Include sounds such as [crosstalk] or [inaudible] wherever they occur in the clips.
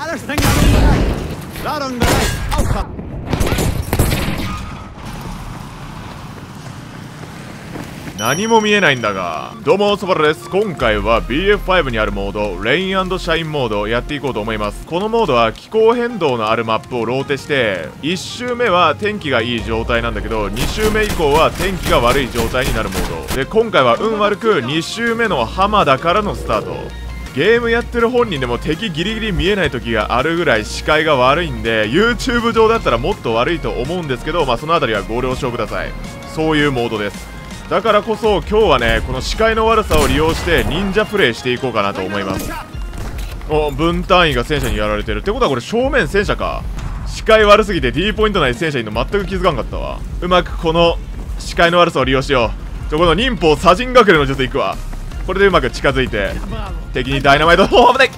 Alles Fänger bereit. Ladung bereit. Aufkommen. 何も見えないんだがどうもそばらです今回は BF5 にあるモードレインシャインモードをやっていこうと思いますこのモードは気候変動のあるマップをローテして1周目は天気がいい状態なんだけど2周目以降は天気が悪い状態になるモードで今回は運悪く2周目の浜田からのスタートゲームやってる本人でも敵ギリギリ見えない時があるぐらい視界が悪いんで YouTube 上だったらもっと悪いと思うんですけどまあその辺りはご了承ください。そういうモードです。だからこそ今日はねこの視界の悪さを利用して忍者プレイしていこうかなと思います。お分単位が戦車にやられてる。ってことはこれ正面戦車か。視界悪すぎて D ポイント内戦車いるの全く気づかんかったわ。うまくこの視界の悪さを利用しよう。ちょこの忍法左陣隠れの術いくわ。これでうまく近づいて敵にダイナマイト。お [laughs] 危ない。危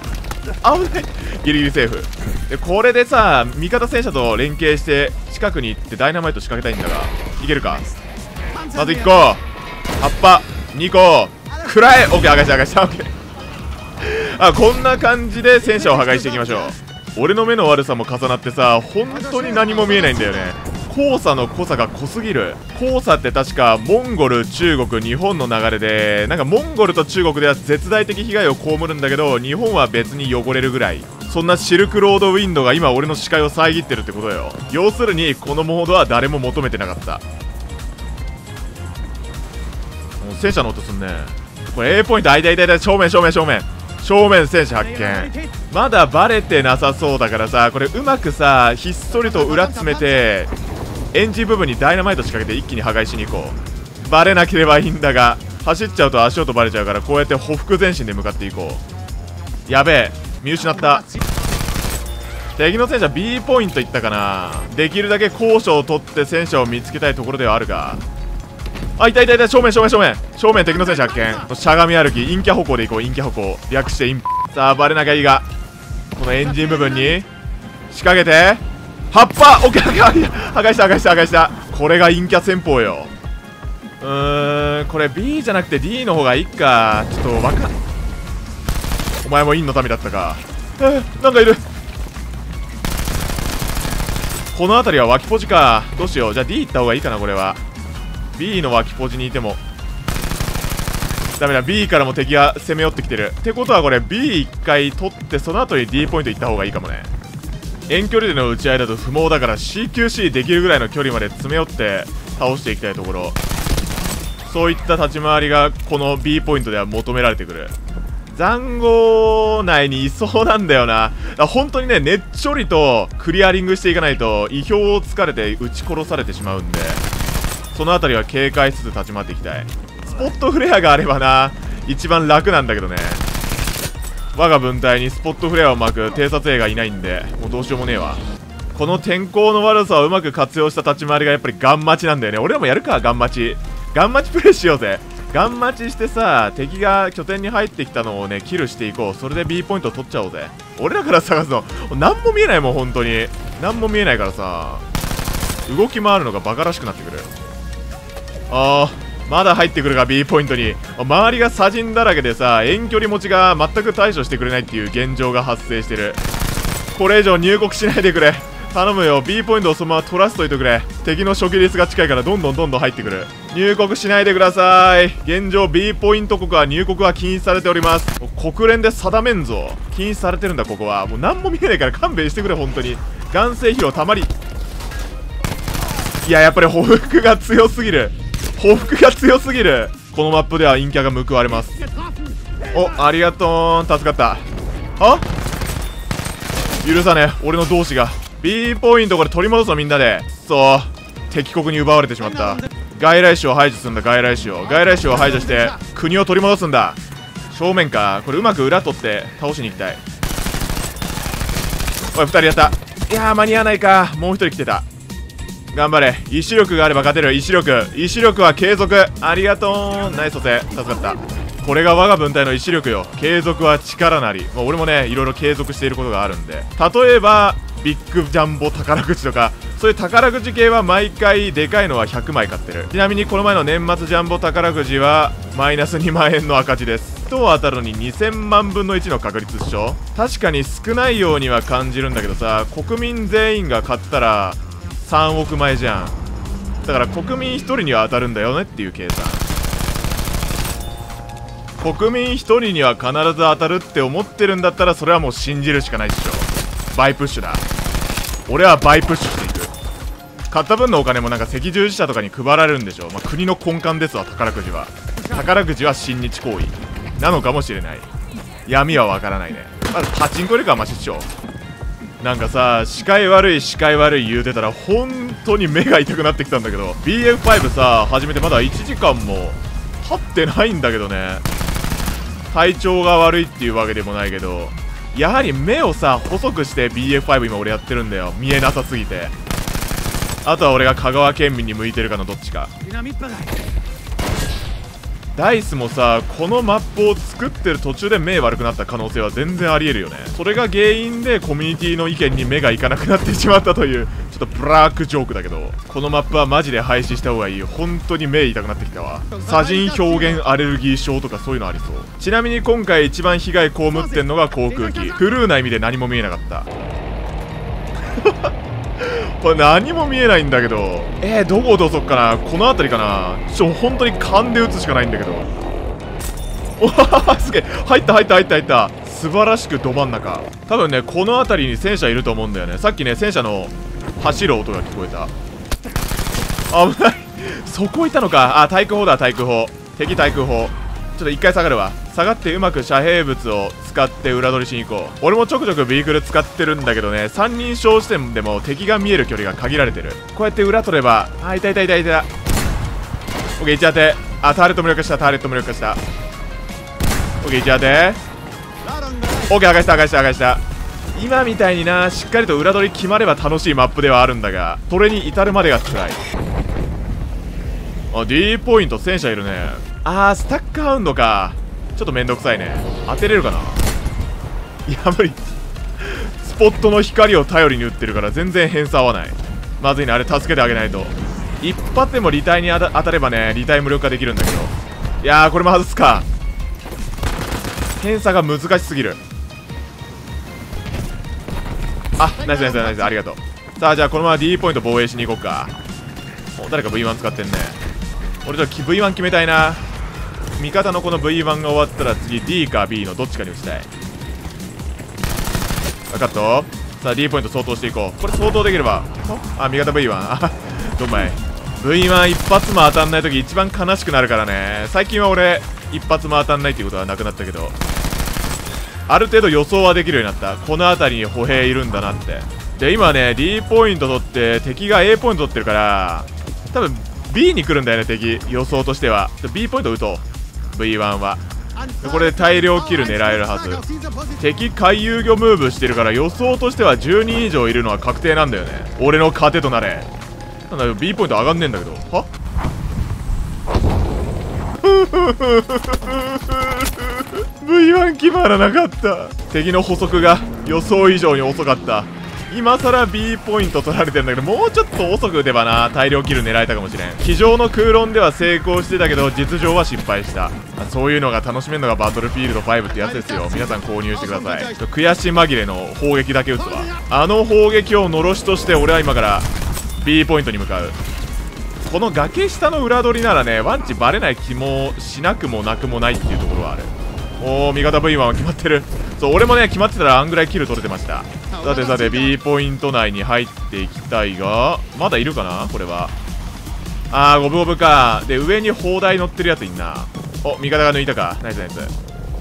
ない。ギリギリセーフ。でこれでさ味方戦車と連携して近くに行ってダイナマイト仕掛けたいんだがいけるか？まず1個。葉っぱ。2個。くらえ。OK 上がした上がし。た OK あこんな感じで戦車を破壊していきましょう。俺の目の悪さも重なってさ本当に何も見えないんだよね。黄砂の濃さが濃すぎる。黄砂って確かモンゴル中国日本の流れでなんかモンゴルと中国では絶大的被害を被るんだけど日本は別に汚れるぐらい。そんなシルクロードウィンドが今俺の視界を遮ってるってことよ。要するにこのモードは誰も求めてなかった。戦車の音すんね。これ A ポイントあいたいたいた正面正面正面。正面戦車発見。まだバレてなさそうだからさこれうまくさひっそりと裏詰めてエンジン部分にダイナマイト仕掛けて一気に破壊しに行こう。バレなければいいんだが走っちゃうと足音バレちゃうからこうやって歩幅前進で向かっていこう。やべえ見失った。敵の戦車 B ポイントいったかな。できるだけ高所を取って戦車を見つけたいところではあるが。あいたいたいた正面正面正面。正面敵の戦車発見。しゃがみ歩き陰キャ歩行でいこう陰キャ歩行。略してインさあバレなきゃいいがこのエンジン部分に仕掛けて。葉っぱオッケーオッケー破壊した破壊した破壊した。これが陰キャ戦法よ。うーんこれ B じゃなくて D の方がいいか。ちょっとわかんお前も陰の民だったか。えー、なんかいる。この辺りは脇ポジか。どうしよう。じゃあ D 行った方がいいかなこれは。B の脇ポジにいても。ダメだ。B からも敵が攻め寄ってきてる。ってことはこれ B1 回取ってその後に D ポイント行った方がいいかもね。遠距離での打ち合いだと不毛だから CQC できるぐらいの距離まで詰め寄って倒していきたいところ。そういった立ち回りがこの B ポイントでは求められてくる。塹壕内にいそうなんだよな。本当にねねっちょりとクリアリングしていかないと意表をつかれて撃ち殺されてしまうんでその辺りは警戒しつつ立ち回っていきたい。スポットフレアがあればな。一番楽なんだけどね。我が分隊にスポットフレアを巻く偵察兵がいないんでもうどうしようもねえわ。この天候の悪さをうまく活用した立ち回りがやっぱりガン待ちなんだよね。俺らもやるかガン待ち。ガン待ちプレイしようぜ。ガン待ちしてさ敵が拠点に入ってきたのをねキルしていこう。それで B ポイント取っちゃおうぜ。俺らから探すの何も見えないもん本当に。何も見えないからさ。動き回るのがバカらしくなってくる。あー。まだ入ってくるが B ポイントに。周りが砂塵だらけでさ遠距離持ちが全く対処してくれないっていう現状が発生してる。これ以上入国しないでくれ。頼むよ B ポイントをそのまま取らせといてくれ。敵の初期率が近いからどんどんどんどん入ってくる。入国しないでください。現状 B ポイント国は入国は禁止されております。国連で定めんぞ。禁止されてるんだここは。もう何も見えないから勘弁してくれ本当に。眼性疲労たまり。いややっぱり報復が強すぎる。報復が強すぎる。このマップでは陰キャが報われます。おありがとう助かった。あ許さねえ。俺の同志が。B ポイントこれ取り戻すのみんなで。そう。敵国に奪われてしまった。外来種を排除するんだ。外来種を。外来種を排除して国を取り戻すんだ。正面か。これうまく裏取って倒しに行きたい。おい2人やった。いやー間に合わないか。もう1人来てた。頑張れ。意志力があれば勝てる。意志力。意志力は継続。ありがとう。ナイスせ助かった。これが我が分隊の意志力よ。継続は力なり、まあ、俺もねいろいろ継続していることがあるんで。例えばビッグジャンボ宝くじとか。そういう宝くじ系は毎回でかいのは100枚買ってる。ちなみにこの前の年末ジャンボ宝くじはマイナス2万円の赤字です。人当たるのに2000万分の1の確率っしょ。確かに少ないようには感じるんだけどさ国民全員が買ったら3億枚じゃん。だから国民1人には当たるんだよねっていう計算。国民1人には必ず当たるって思ってるんだったらそれはもう信じるしかないっしょ。バイプッシュだ。俺はバイプッシュしていく。買った分のお金もなんか赤十字社とかに配られるんでしょ、まあ、国の根幹ですわ宝くじは。宝くじは親日行為なのかもしれない。闇はわからないね。まずパチンコよりかはマシっしょ。なんかさ視界悪い視界悪い言うてたら本当に目が痛くなってきたんだけど BF5 さ始めてまだ1時間も経ってないんだけどね。体調が悪いっていうわけでもないけどやはり目をさ細くして BF5 今俺やってるんだよ。見えなさすぎて。あとは俺が香川県民に向いてるかのどっちか。ダイスもさこのマップを作ってる途中で目悪くなった可能性は全然ありえるよね。それが原因でコミュニティの意見に目がいかなくなってしまったというちょっとブラックジョークだけど。このマップはマジで廃止した方がいい。本当に目痛くなってきたわ。砂人表現アレルギー症とかそういうのありそう。ちなみに今回一番被害被ってんのが航空機。クルーな意味で何も見えなかった。これ何も見えないんだけど。えー、どこを落とそっかな。この辺りかな。ちょ本当に勘で打つしかないんだけど。[laughs] おわすげえ。入った入った入った入った。素晴らしくど真ん中。多分ねこの辺りに戦車いると思うんだよね。さっきね戦車の走る音が聞こえた。危ない。[laughs] そこいたのか。あ対空砲だ対空砲。敵対空砲。ちょっと一回下がるわ。下がってうまく遮蔽物を使って裏取りしに行こう。俺もちょくちょくビークル使ってるんだけどね。三人称視点でも敵が見える距離が限られてる。こうやって裏取ればあいたいたいたい。たオッケー1当て。あターレット無力化した。ターレット無力化した。オッケー1当て。オッケー剥がした剥がした剥がした。今みたいになしっかりと裏取り決まれば楽しいマップではあるんだがそれに至るまでが辛い。あ D ポイント戦車いるね。あースタックハウンドか。ちょっとめんどくさいね。当てれるかな。[laughs] いや無理スポットの光を頼りに打ってるから全然偏差合わない。まずいねあれ助けてあげないと。一発でも履体に当たればね履体無力化できるんだけど。いやーこれも外すか。偏差が難しすぎる。あナイスナイスナイスありがとう。さあじゃあこのまま D ポイント防衛しに行こうか。お誰か V1 使ってんね。俺ちょっと V1 決めたいな。味方のこの V1 が終わったら次 D か B のどっちかに打ちたい。分かったさあ D ポイント相当していこう。これ相当できれば。あ味方 V1 あどんまい。V1 一発も当たんない時一番悲しくなるからね。最近は俺一発も当たんないっていうことはなくなったけど。ある程度予想はできるようになった。この辺りに歩兵いるんだなって。で今ね D ポイント取って敵が A ポイント取ってるから多分 B に来るんだよね敵。予想としては。B ポイント打とう。V1 は。これで大量キル狙えるはず。敵回遊魚ムーブしてるから予想としては10人以上いるのは確定なんだよね。俺の糧となれ。なんだよ B ポイント上がんねえんだけど。は？[laughs] V1 決まらなかった。敵の捕捉が予想以上に遅かった。今さら B ポイント取られてるんだけどもうちょっと遅く出ばな大量キル狙えたかもしれん。机上の空論では成功してたけど実情は失敗した。そういうのが楽しめるのがバトルフィールド5ってやつですよ。皆さん購入してください。悔し紛れの砲撃だけ撃つわ。あの砲撃をのろしとして俺は今から B ポイントに向かう。この崖下の裏取りならねワンチバレない気もしなくもなくもないっていうところはある。おお味方 V1 は決まってる。そう俺もね決まってたらあんぐらいキル取れてましたさてさて B ポイント内に入っていきたいがまだいるかなこれは。あー五分五分か。で上に砲台乗ってるやついんな。お味方が抜いたか。ナイスナイス。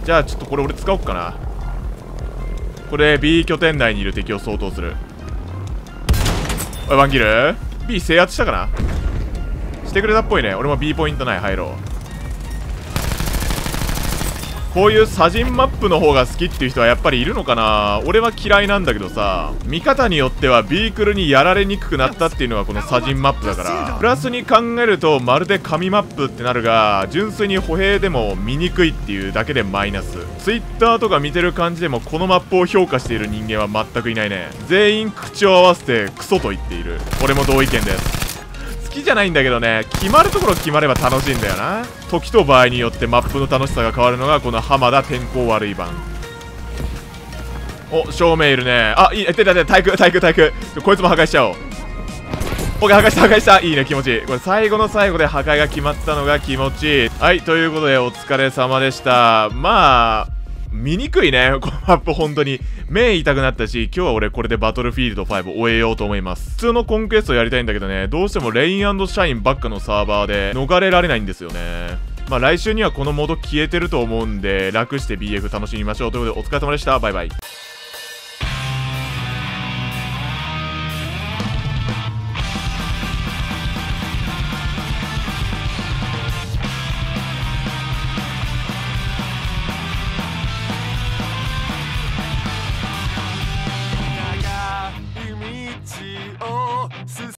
じゃあちょっとこれ俺使おっかな。これ B 拠点内にいる敵を相当する。おいワンキル。B 制圧したかな。してくれたっぽいね。俺も B ポイント内入ろう。こういう砂人マップの方が好きっていう人はやっぱりいるのかな？俺は嫌いなんだけどさ見方によってはビークルにやられにくくなったっていうのがこの砂人マップだから。プラスに考えるとまるで紙マップってなるが純粋に歩兵でも見にくいっていうだけでマイナス。Twitter とか見てる感じでもこのマップを評価している人間は全くいないね。全員口を合わせてクソと言っている。俺も同意見です。好きじゃないんだけどね。決まるところ決まれば楽しいんだよな。時と場合によってマップの楽しさが変わるのがこの浜田天候悪い版。お正面いるね。あいいえててて体育体育体育こいつも破壊しちゃおう。オッケー破壊した破壊した。いいね気持ちいい。これ最後の最後で破壊が決まったのが気持ちいい。はいということでお疲れ様でした。まあ見にくいね、[laughs] このマップ本当に。目痛くなったし、今日は俺これでバトルフィールド5終えようと思います。普通のコンクエストやりたいんだけどね、どうしてもレインシャインばっかのサーバーで逃れられないんですよね。まあ来週にはこのモード消えてると思うんで、楽して BF 楽しみましょう。ということでお疲れ様でした。バイバイ。